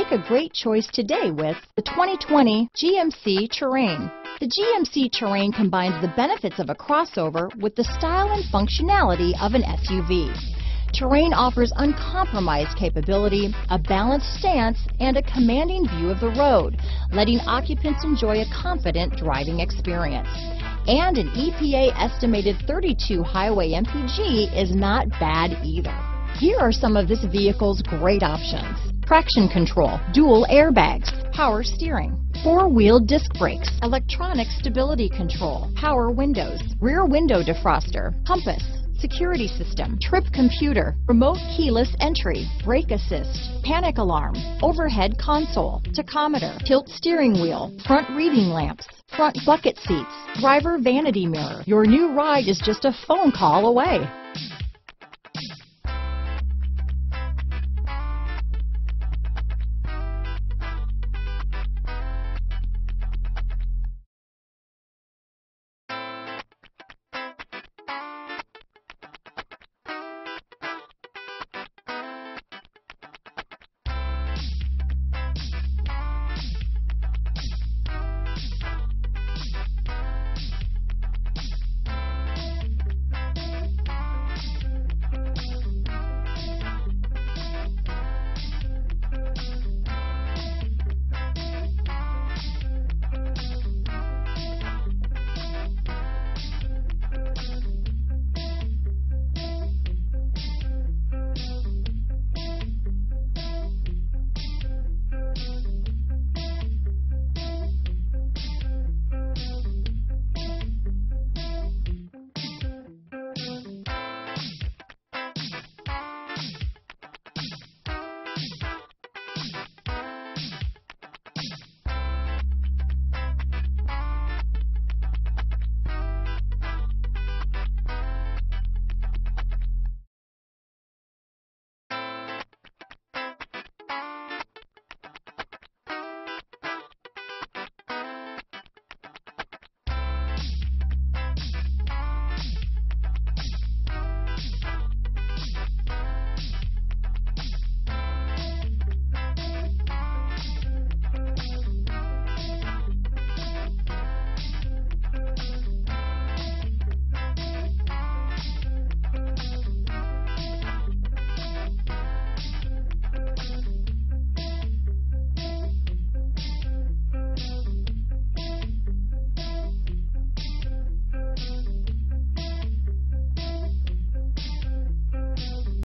Make a great choice today with the 2020 GMC Terrain. The GMC Terrain combines the benefits of a crossover with the style and functionality of an SUV. Terrain offers uncompromised capability, a balanced stance, and a commanding view of the road, letting occupants enjoy a confident driving experience. And an EPA estimated 32 highway MPG is not bad either. Here are some of this vehicle's great options. Traction control, dual airbags, power steering, four-wheel disc brakes, electronic stability control, power windows, rear window defroster, compass, security system, trip computer, remote keyless entry, brake assist, panic alarm, overhead console, tachometer, tilt steering wheel, front reading lamps, front bucket seats, driver vanity mirror. Your new ride is just a phone call away.